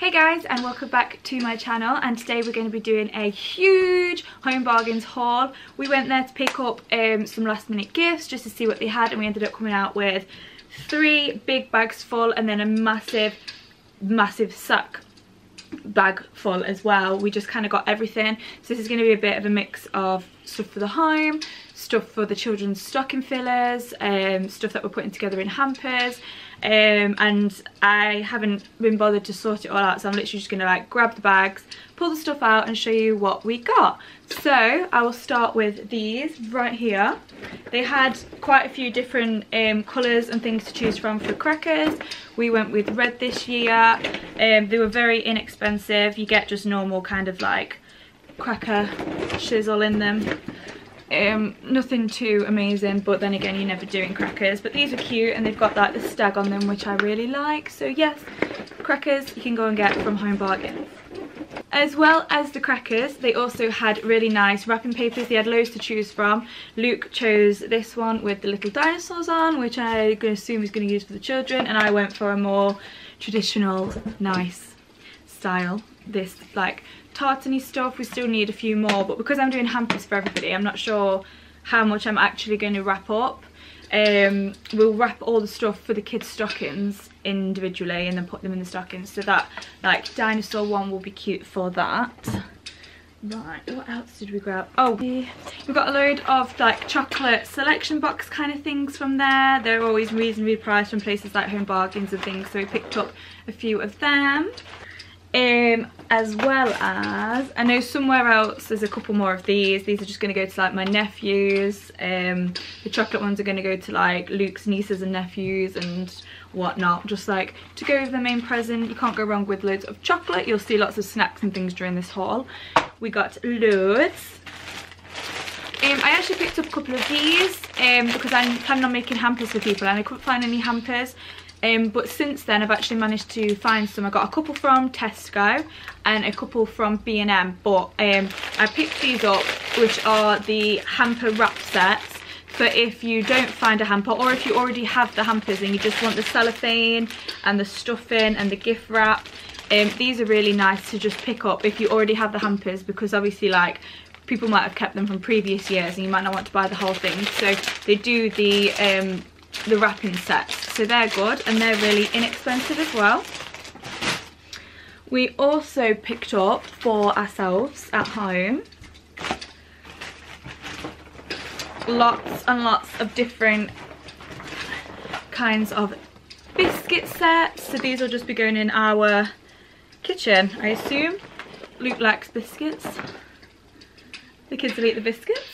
Hey guys and welcome back to my channel and today we're going to be doing a huge Home Bargains haul. We went there to pick up um, some last minute gifts just to see what they had and we ended up coming out with three big bags full and then a massive, massive sack bag full as well. We just kind of got everything. So this is going to be a bit of a mix of stuff for the home, stuff for the children's stocking fillers, um, stuff that we're putting together in hampers um, and I haven't been bothered to sort it all out so I'm literally just going to like grab the bags, pull the stuff out and show you what we got. So I will start with these right here. They had quite a few different um, colours and things to choose from for crackers. We went with red this year. Um, they were very inexpensive. You get just normal kind of like cracker shizzle in them um, nothing too amazing but then again you're never doing crackers. But these are cute and they've got like the stag on them which I really like. So yes crackers you can go and get from Home Bargains as well as the crackers they also had really nice wrapping papers. They had loads to choose from. Luke chose this one with the little dinosaurs on which i assume he's going to use for the children and i went for a more traditional nice style this like tartany stuff. We still need a few more but because i'm doing hampers for everybody i'm not sure how much i'm actually going to wrap up. Um, we'll wrap all the stuff for the kids stockings individually and then put them in the stockings so that like dinosaur one will be cute for that. Right what else did we grab? Oh we got a load of like chocolate selection box kind of things from there. They're always reasonably priced from places like home bargains and things so we picked up a few of them um as well as i know somewhere else there's a couple more of these. These are just going to go to like my nephews. Um the chocolate ones are going to go to like luke's nieces and nephews and whatnot. Just like to go with the main present. You can't go wrong with loads of chocolate. You'll see lots of snacks and things during this haul. We got loads. Um, I actually picked up a couple of these um, because I'm planning on making hampers for people and I couldn't find any hampers um, but since then I've actually managed to find some. I got a couple from Tesco and a couple from B&M but um, I picked these up which are the hamper wrap sets for if you don't find a hamper or if you already have the hampers and you just want the cellophane and the stuffing and the gift wrap um, these are really nice to just pick up if you already have the hampers because obviously like people might have kept them from previous years and you might not want to buy the whole thing so they do the um, the wrapping sets so they're good and they're really inexpensive as well. We also picked up for ourselves at home lots and lots of different kinds of biscuit sets. So these will just be going in our kitchen I assume. Luke likes biscuits. The kids will eat the biscuits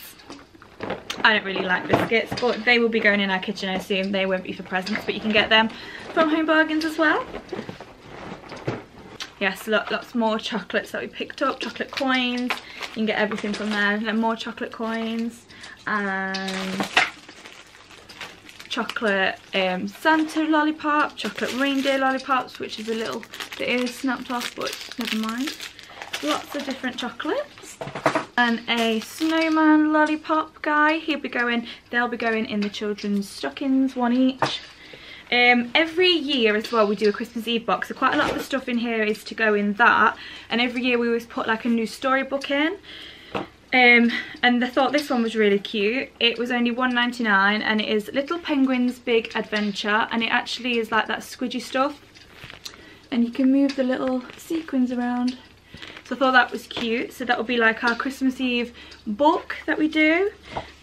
I don't really like biscuits, but they will be going in our kitchen, I assume. They won't be for presents, but you can get them from Home Bargains as well. Yes, lots more chocolates that we picked up, chocolate coins. You can get everything from there. Then more chocolate coins and chocolate um, Santa lollipop, chocolate reindeer lollipops, which is a little bit snapped off, but never mind. Lots of different chocolates and a snowman lollipop guy. He'll be going they'll be going in the children's stockings one each. Um, every year as well we do a Christmas Eve box. So quite a lot of the stuff in here is to go in that. And every year we always put like a new storybook in. Um, and I thought this one was really cute. It was only 1.99 and it is Little Penguin's Big Adventure. And it actually is like that squidgy stuff. And you can move the little sequins around so I thought that was cute. So that will be like our Christmas Eve book that we do.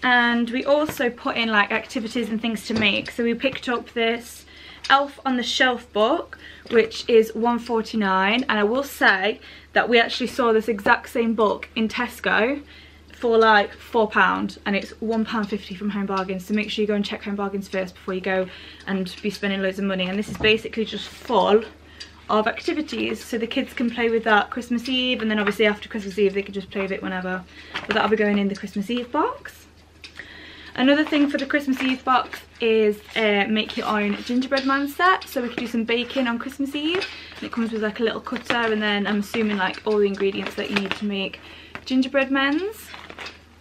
And we also put in like activities and things to make. So we picked up this Elf on the Shelf book, which is 149. and I will say that we actually saw this exact same book in Tesco for like four pound and it's one pound 50 from home bargains so make sure you go and check home bargains first before you go and be spending loads of money and this is basically just full of activities so the kids can play with that Christmas Eve and then obviously after Christmas Eve they can just play with it whenever. But that'll be going in the Christmas Eve box. Another thing for the Christmas Eve box is uh, make your own gingerbread man set. So we could do some baking on Christmas Eve and it comes with like a little cutter and then I'm assuming like all the ingredients that you need to make gingerbread men's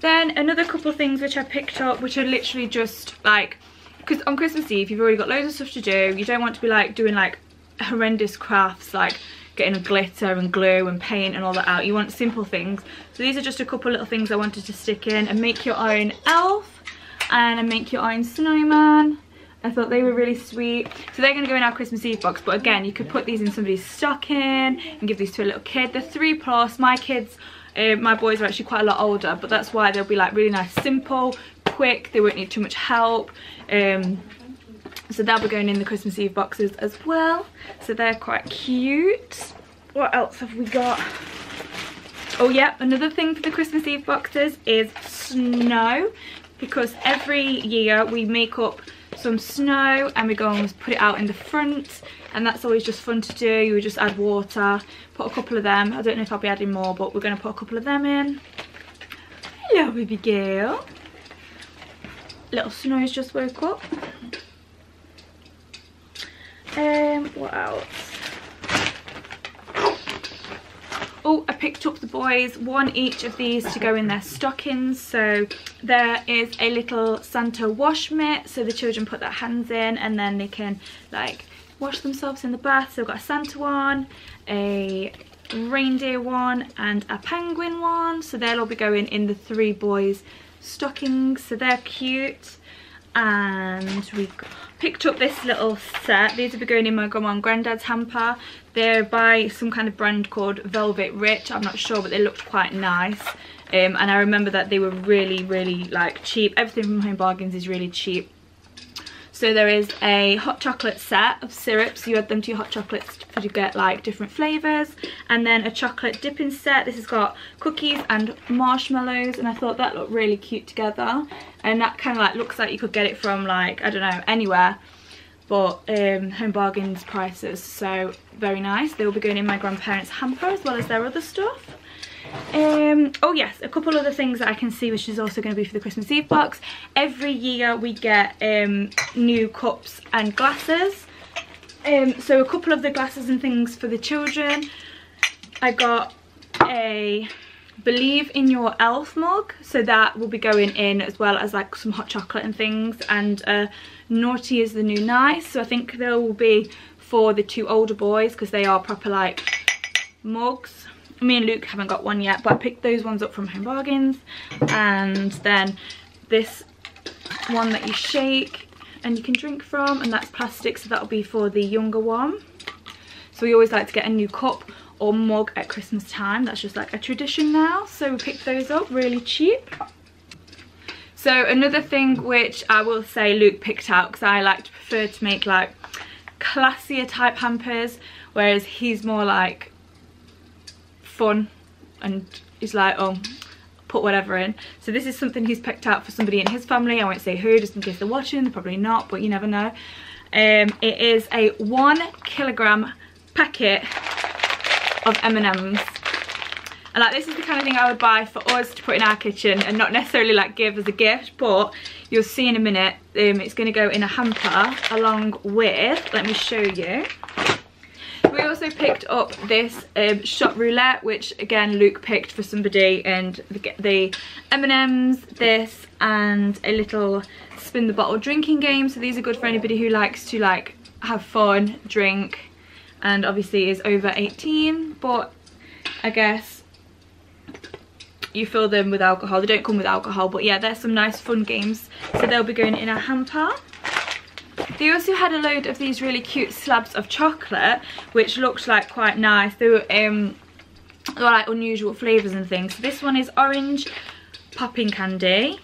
then another couple things which I picked up which are literally just like because on Christmas Eve you've already got loads of stuff to do. You don't want to be like doing like horrendous crafts like getting a glitter and glue and paint and all that out. You want simple things. So these are just a couple little things I wanted to stick in and make your own elf and make your own snowman. I thought they were really sweet. So they're going to go in our Christmas Eve box. But again, you could put these in somebody's stocking and give these to a little kid. They're three plus. My kids, uh, my boys are actually quite a lot older. But that's why they'll be like really nice, simple, quick. They won't need too much help. Um, so they'll be going in the Christmas Eve boxes as well. So they're quite cute. What else have we got? Oh yeah, another thing for the Christmas Eve boxes is snow. Because every year we make up some snow and we go and put it out in the front and that's always just fun to do you just add water put a couple of them i don't know if i'll be adding more but we're going to put a couple of them in hello baby girl little snow's just woke up what else Oh, I picked up the boys, one each of these to go in their stockings. So there is a little Santa wash mitt, so the children put their hands in and then they can like wash themselves in the bath. So I've got a Santa one, a reindeer one and a penguin one. So they'll all be going in the three boys stockings. So they're cute. And we picked up this little set. These will be going in my grandma and granddad's hamper. They're by some kind of brand called Velvet Rich. I'm not sure, but they looked quite nice. Um, and I remember that they were really, really like cheap. Everything from Home Bargains is really cheap. So there is a hot chocolate set of syrups. You add them to your hot chocolates to get like different flavours. And then a chocolate dipping set. This has got cookies and marshmallows. And I thought that looked really cute together. And that kind of like looks like you could get it from like, I don't know, anywhere. But um, Home Bargains prices. So very nice. They will be going in my grandparents' hamper as well as their other stuff. Um, oh yes, a couple other things that I can see which is also going to be for the Christmas Eve box. Every year we get um, new cups and glasses. Um, so a couple of the glasses and things for the children. I got a believe in your elf mug so that will be going in as well as like some hot chocolate and things and uh, naughty is the new nice so i think there will be for the two older boys because they are proper like mugs me and Luke haven't got one yet, but I picked those ones up from Home Bargains. And then this one that you shake and you can drink from, and that's plastic, so that'll be for the younger one. So we always like to get a new cup or mug at Christmas time. That's just like a tradition now. So we picked those up really cheap. So another thing which I will say Luke picked out because I like to prefer to make like classier type hampers whereas he's more like fun and he's like, oh, put whatever in. So this is something he's picked out for somebody in his family. I won't say who, just in case they're watching. They're probably not, but you never know. Um, it is a one kilogram packet of M&Ms. And like this is the kind of thing I would buy for us to put in our kitchen and not necessarily like give as a gift, but you'll see in a minute, um, it's gonna go in a hamper along with, let me show you, also picked up this um, shot roulette, which again Luke picked for somebody, and the, the M&Ms, this, and a little spin the bottle drinking game. So these are good for anybody who likes to like have fun, drink, and obviously is over 18. But I guess you fill them with alcohol. They don't come with alcohol, but yeah, there's some nice fun games. So they'll be going in a hamper. They also had a load of these really cute slabs of chocolate, which looked like quite nice. They were, um, they were like unusual flavours and things. So this one is orange popping candy.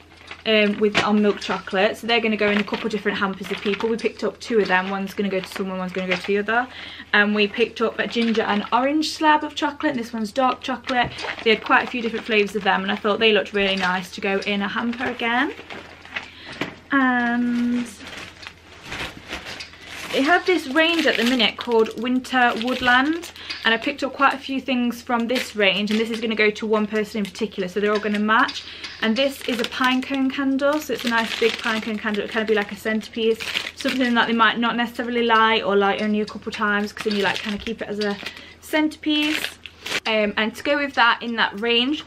Um, with on milk chocolate so they're going to go in a couple different hampers of people we picked up two of them one's going to go to someone one's going to go to the other and we picked up a ginger and orange slab of chocolate this one's dark chocolate they had quite a few different flavors of them and i thought they looked really nice to go in a hamper again and they have this range at the minute called Winter Woodland and I picked up quite a few things from this range and this is going to go to one person in particular so they're all going to match. And this is a pine cone candle so it's a nice big pine cone candle. It kind of be like a centerpiece something that they might not necessarily light or light only a couple times because then you like kind of keep it as a centerpiece. Um, and to go with that in that range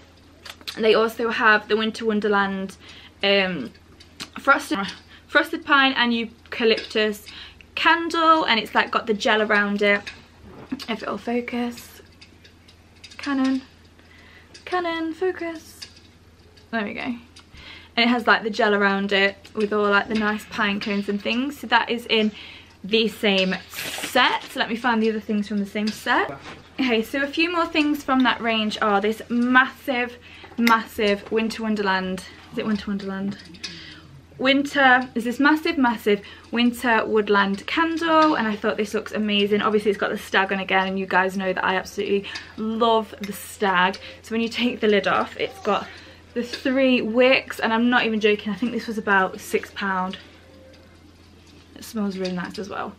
they also have the Winter Wonderland um, frosted frosted pine and eucalyptus candle and it's like got the gel around it if it'll focus. Canon, Canon, focus. There we go. And it has like the gel around it with all like the nice pine cones and things. So that is in the same set. So let me find the other things from the same set. Okay, so a few more things from that range are this massive, massive Winter Wonderland. Is it Winter Wonderland? Winter is this massive massive winter woodland candle and i thought this looks amazing. Obviously it's got the stag on again and you guys know that i absolutely love the stag. So when you take the lid off it's got the three wicks and i'm not even joking i think this was about six pound. It smells really nice as well.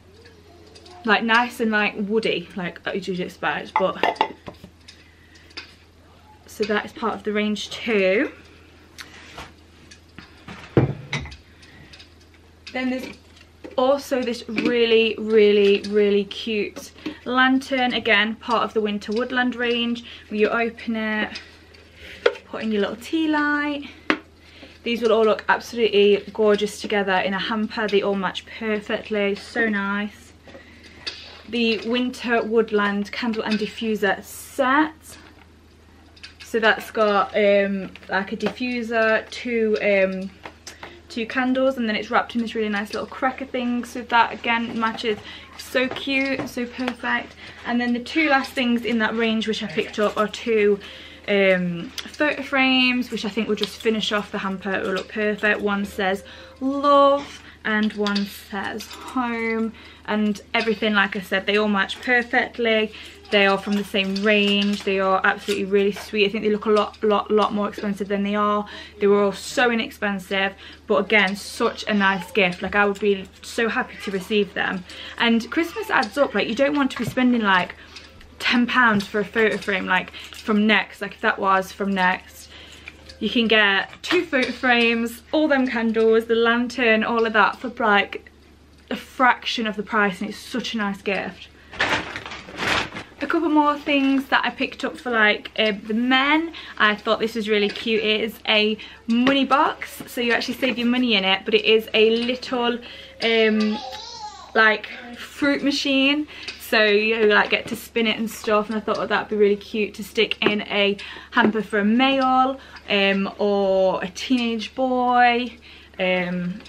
Like nice and like woody like you'd expect but so that is part of the range too Then there's also this really, really, really cute lantern. Again, part of the Winter Woodland range. Where you open it, put in your little tea light. These will all look absolutely gorgeous together in a hamper. They all match perfectly. So nice. The Winter Woodland Candle and Diffuser set. So that's got um, like a diffuser, two um, two candles and then it's wrapped in this really nice little cracker thing. So that again matches. So cute so perfect. And then the two last things in that range which I picked up are two um, photo frames which I think will just finish off the hamper it will look perfect. One says love and one says home. And everything like I said they all match perfectly they are from the same range. They are absolutely really sweet. I think they look a lot, lot, lot more expensive than they are. They were all so inexpensive, but again, such a nice gift. Like I would be so happy to receive them. And Christmas adds up. Like you don't want to be spending like 10 pounds for a photo frame like from Next. Like if that was from Next, you can get two photo frames, all them candles, the lantern, all of that for like a fraction of the price and it's such a nice gift a couple more things that I picked up for like uh, the men. I thought this was really cute. It is a money box, so you actually save your money in it, but it is a little um, like fruit machine. So you like get to spin it and stuff and I thought oh, that'd be really cute to stick in a hamper for a male um, or a teenage boy. Um,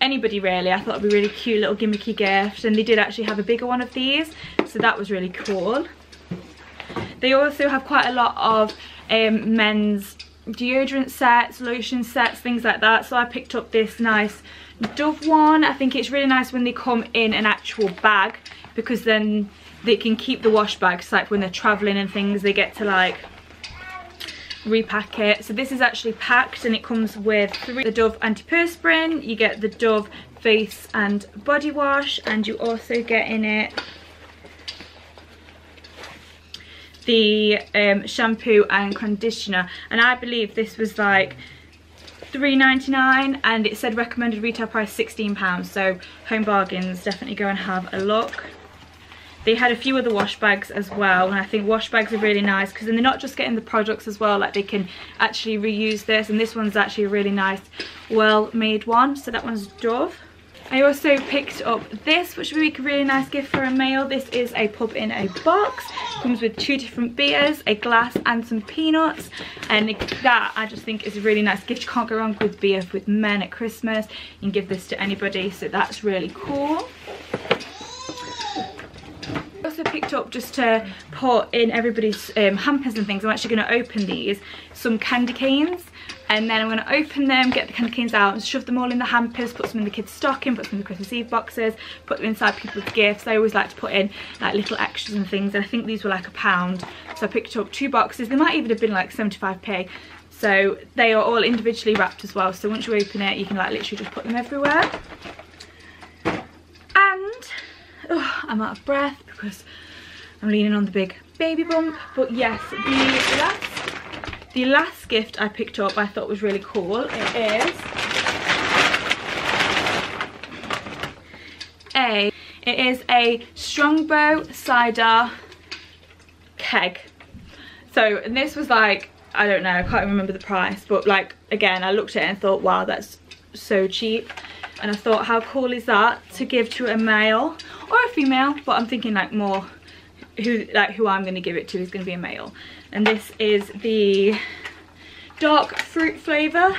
anybody really i thought it'd be really cute little gimmicky gift and they did actually have a bigger one of these so that was really cool they also have quite a lot of um, men's deodorant sets lotion sets things like that. So i picked up this nice dove one. I think it's really nice when they come in an actual bag because then they can keep the wash bags like when they're traveling and things they get to like repack it. So this is actually packed and it comes with three the dove antiperspirant you get the dove face and body wash and you also get in it the um, shampoo and conditioner. And I believe this was like 3.99 and it said recommended retail price 16 pounds. So home bargains definitely go and have a look. They had a few other wash bags as well and I think wash bags are really nice because then they're not just getting the products as well like they can actually reuse this and this one's actually a really nice well made one. So that one's Dove I also picked up this, which would be a really nice gift for a male. This is a pub in a box. Comes with two different beers, a glass and some peanuts. And that I just think is a really nice gift. You can't go wrong with beer with men at Christmas. You can give this to anybody, so that's really cool I also picked up just to put in everybody's um, hampers and things. I'm actually going to open these, some candy canes. And then I'm going to open them, get the candy canes out and shove them all in the hampers, put some in the kids' stocking, put some in the Christmas Eve boxes, put them inside people's gifts. I always like to put in like little extras and things and I think these were like a pound. So I picked up two boxes. They might even have been like 75p. So they are all individually wrapped as well. So once you open it, you can like literally just put them everywhere. And oh, I'm out of breath because I'm leaning on the big baby bump. But yes, the last the last gift I picked up I thought was really cool. It is a it is a Strongbow cider keg. So and this was like I don't know, I can't remember the price, but like again I looked at it and thought wow that's so cheap and I thought how cool is that to give to a male or a female but I'm thinking like more who like who I'm going to give it to is going to be a male. And this is the dark fruit flavour.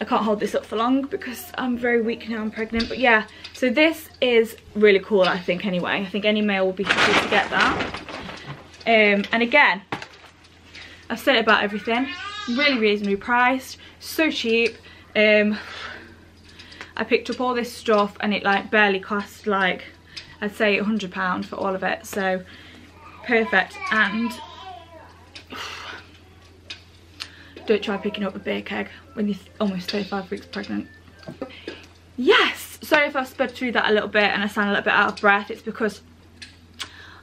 I can't hold this up for long because I'm very weak now I'm pregnant. But yeah, so this is really cool I think anyway. I think any male will be happy to get that. Um, and again, I've said about everything. Really reasonably priced, so cheap. Um, I picked up all this stuff and it like barely cost like, I'd say £100 for all of it. So perfect. And don't try picking up a bake egg when you're almost 35 weeks pregnant. Yes, sorry if I've sped through that a little bit and I sound a little bit out of breath. It's because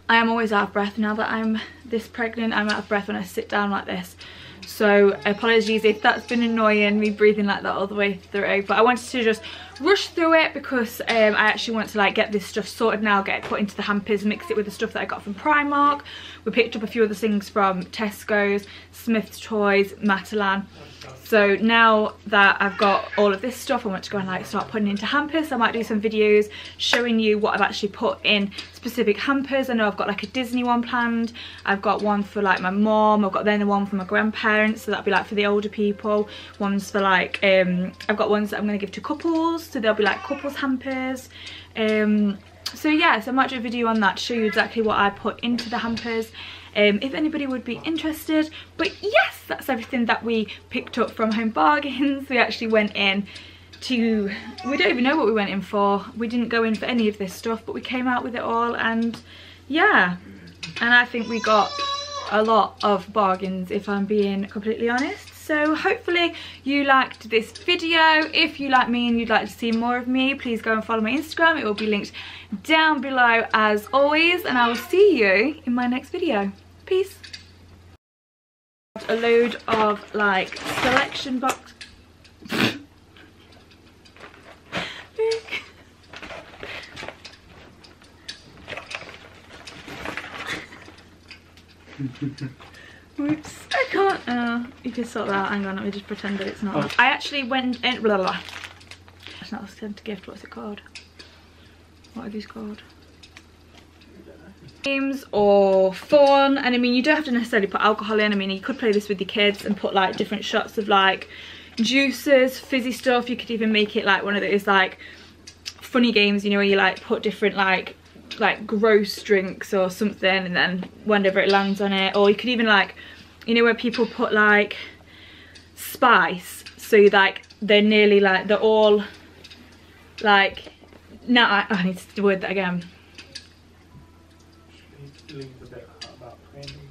I am always out of breath now that I'm this pregnant. I'm out of breath when I sit down like this. So apologies if that's been annoying, me breathing like that all the way through. But I wanted to just rush through it because um, I actually want to like get this stuff sorted now, get it put into the hampers, mix it with the stuff that I got from Primark. We picked up a few other things from Tesco's, Smith's Toys, Matalan. So now that I've got all of this stuff, I want to go and like start putting into hampers. I might do some videos showing you what I've actually put in specific hampers. I know I've got like a Disney one planned. I've got one for like my mom. I've got then the one for my grandparents. So that'll be like for the older people. Ones for like, um, I've got ones that I'm going to give to couples. So they'll be like couples hampers. Um, so yeah, so I might do a video on that to show you exactly what I put into the hampers um, if anybody would be interested. But yes, that's everything that we picked up from Home Bargains. We actually went in to, we don't even know what we went in for. We didn't go in for any of this stuff, but we came out with it all and yeah. And I think we got a lot of bargains if I'm being completely honest so hopefully you liked this video if you like me and you'd like to see more of me please go and follow my instagram it will be linked down below as always and i will see you in my next video Peace. A load of like selection box. Oops, I can't. Uh, you can sort that out. Hang on, let me just pretend that it's not. Oh. I actually went in. Blah, blah, blah. It's not a sent gift. What's it called? What are these called? games or fun and I mean you don't have to necessarily put alcohol in I mean you could play this with your kids and put like different shots of like juices fizzy stuff you could even make it like one of those like funny games you know where you like put different like like gross drinks or something and then whenever it lands on it or you could even like you know where people put like spice so like they're nearly like they're all like no I, oh, I need to word that again leave a bit about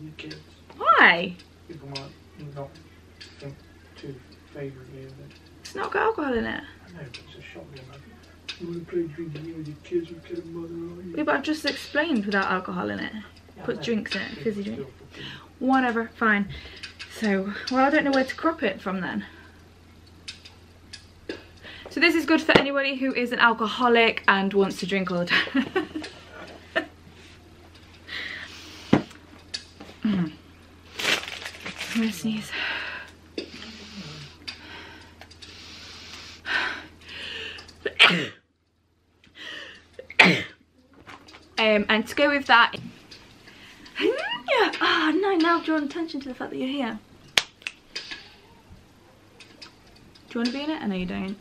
your kids. Why? People might not think too favourably of it. It's not got alcohol in it. I know, but it's a You want to play drinking with your kids mother, are you? Yeah, but I've just explained without alcohol in it. Put drinks in it, fizzy drink. Whatever, fine. So, well, I don't know where to crop it from then. So this is good for anybody who is an alcoholic and wants to drink all the time. I'm gonna sneeze. Um, and to go with that, ah, oh, no, now I've drawn attention to the fact that you're here. Do you want to be in it? I know you don't.